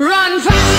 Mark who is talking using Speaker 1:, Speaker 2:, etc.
Speaker 1: Run fast!